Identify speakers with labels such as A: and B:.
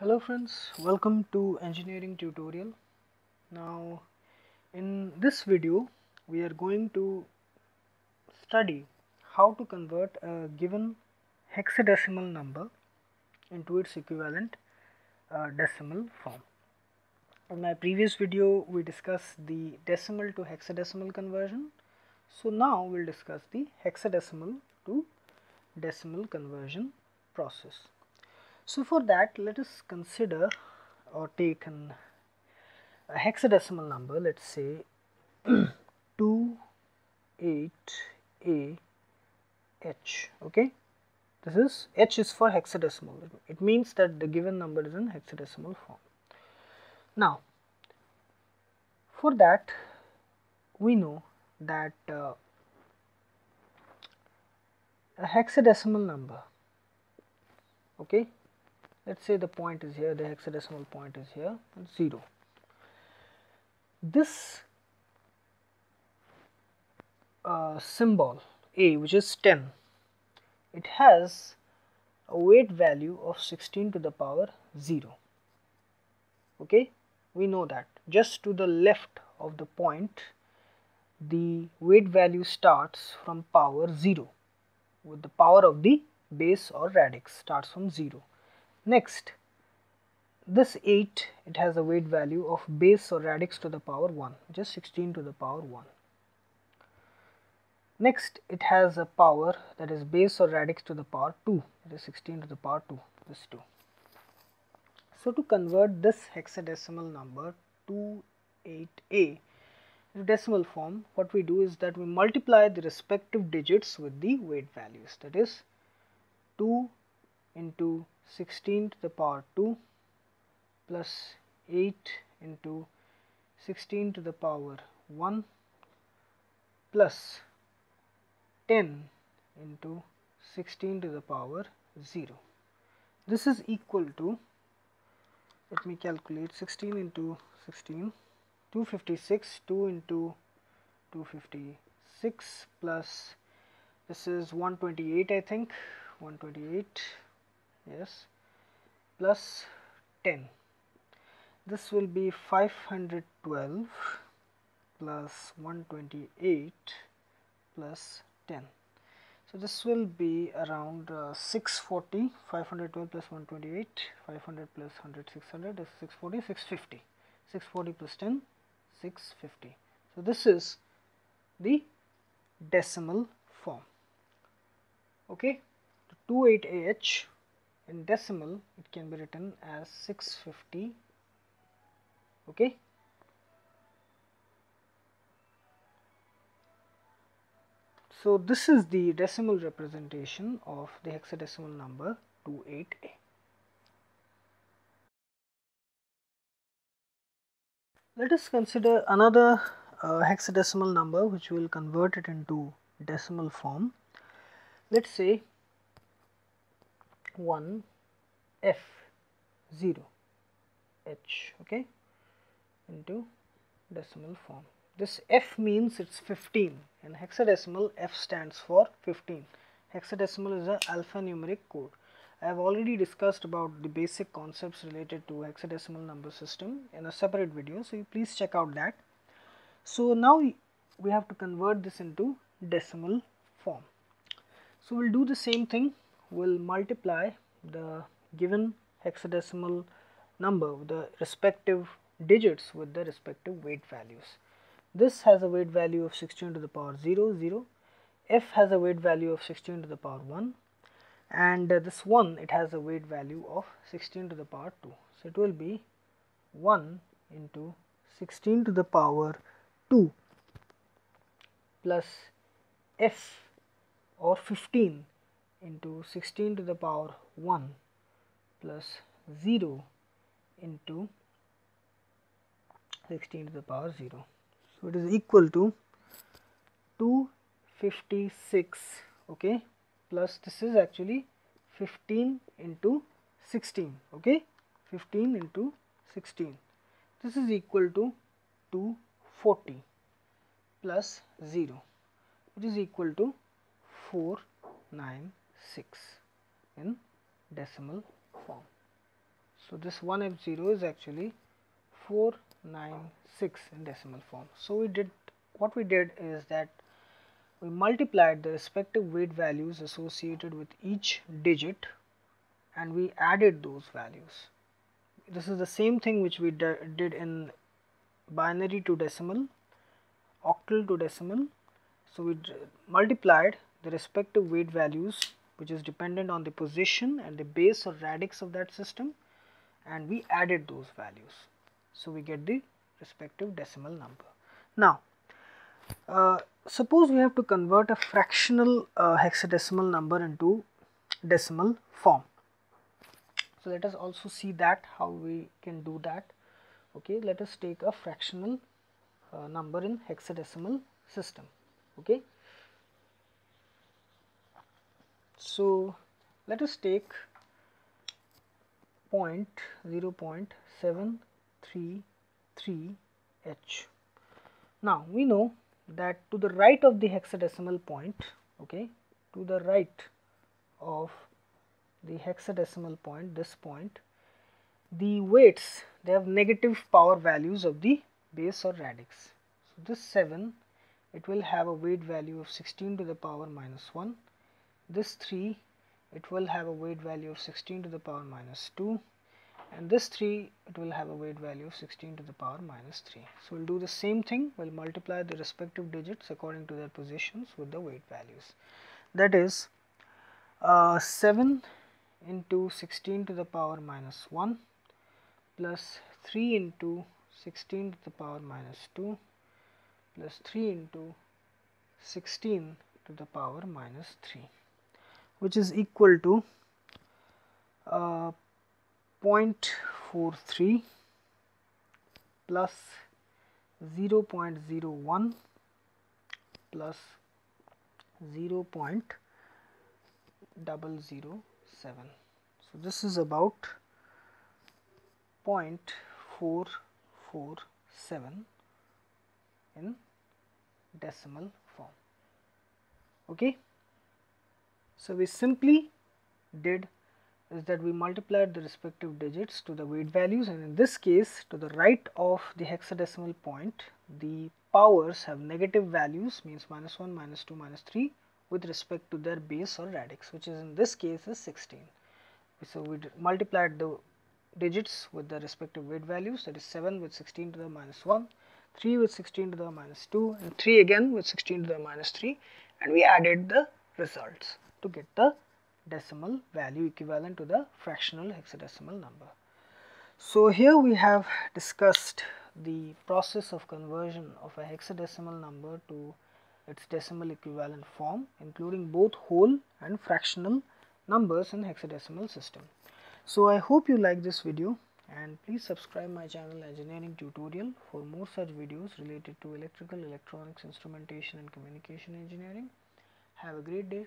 A: Hello friends, welcome to engineering tutorial. Now in this video we are going to study how to convert a given hexadecimal number into its equivalent uh, decimal form. In my previous video we discussed the decimal to hexadecimal conversion. So now we will discuss the hexadecimal to decimal conversion process. So for that let us consider or take an, a hexadecimal number let us say 28AH okay? This is H is for hexadecimal. It means that the given number is in hexadecimal form. Now for that we know that uh, a hexadecimal number okay let us say the point is here the hexadecimal point is here and 0 this uh, symbol a which is 10 it has a weight value of 16 to the power 0 okay? We know that. Just to the left of the point the weight value starts from power 0 with the power of the base or radix starts from 0 Next, this 8 it has a weight value of base or radix to the power 1 which is 16 to the power 1. Next it has a power that is base or radix to the power 2 it is 16 to the power 2 this 2. So to convert this hexadecimal number 28A to decimal form what we do is that we multiply the respective digits with the weight values that is 2 into 16 to the power 2 plus 8 into 16 to the power 1 plus 10 into 16 to the power 0. This is equal to let me calculate 16 into 16 256 2 into 256 plus this is 128 I think 128 yes. Plus 10 this will be 512 plus 128 plus 10 so this will be around uh, 640 512 plus 128 500 plus 100 600 is 640 650 640 plus 10 650 so this is the decimal form. Okay? 28ah in decimal it can be written as 650 okay? So this is the decimal representation of the hexadecimal number 28a let us consider another uh, hexadecimal number which we will convert it into decimal form. Let's say 1 f 0 h okay? Into decimal form. This f means it's 15 in hexadecimal f stands for 15 hexadecimal is a alphanumeric code. I have already discussed about the basic concepts related to hexadecimal number system in a separate video so you please check out that. So now we have to convert this into decimal form. So we'll do the same thing will multiply the given hexadecimal number with the respective digits with the respective weight values. This has a weight value of 16 to the power 0, 0. F has a weight value of 16 to the power 1 and uh, this 1 it has a weight value of 16 to the power 2. So, it will be 1 into 16 to the power 2 plus f or 15 into 16 to the power 1 plus 0 into 16 to the power 0. So, it is equal to 256 okay? Plus this is actually 15 into 16 okay? 15 into 16 this is equal to 240 plus 0 which is equal to 496 in decimal form. So this 1F0 is actually 496 in decimal form. So we did what we did is that we multiplied the respective weight values associated with each digit and we added those values. This is the same thing which we did in binary to decimal, octal to decimal. So we multiplied the respective weight values which is dependent on the position and the base or radix of that system and we added those values. So we get the respective decimal number. Now uh, suppose we have to convert a fractional uh, hexadecimal number into decimal form. So let us also see that how we can do that. Okay, let us take a fractional uh, number in hexadecimal system. Okay. So let us take point 0 0.733 h. Now we know that to the right of the hexadecimal point okay to the right of the hexadecimal point this point the weights they have negative power values of the base or radix. So, this 7 it will have a weight value of 16 to the power minus 1 this 3 it will have a weight value of 16 to the power minus 2 and this 3 it will have a weight value of 16 to the power minus 3. So, we will do the same thing we will multiply the respective digits according to their positions with the weight values that is uh, 7 into 16 to the power minus 1 plus 3 into 16 to the power minus 2 plus 3 into 16 to the power minus 3 which is equal to uh, 0.43 plus 0 0.01 plus 0 0.007. So, this is about 0.447 in decimal form. Okay. So, we simply did is that we multiplied the respective digits to the weight values and in this case to the right of the hexadecimal point the powers have negative values means minus 1, minus 2, minus 3 with respect to their base or radix which is in this case is 16. So, we multiplied the digits with the respective weight values that is 7 with 16 to the minus 1, 3 with 16 to the minus 2 and 3 again with 16 to the minus 3 and we added the results to get the decimal value equivalent to the fractional hexadecimal number. So, here we have discussed the process of conversion of a hexadecimal number to its decimal equivalent form including both whole and fractional numbers in hexadecimal system. So, I hope you like this video and please subscribe my channel engineering tutorial for more such videos related to electrical, electronics, instrumentation and communication engineering. Have a great day.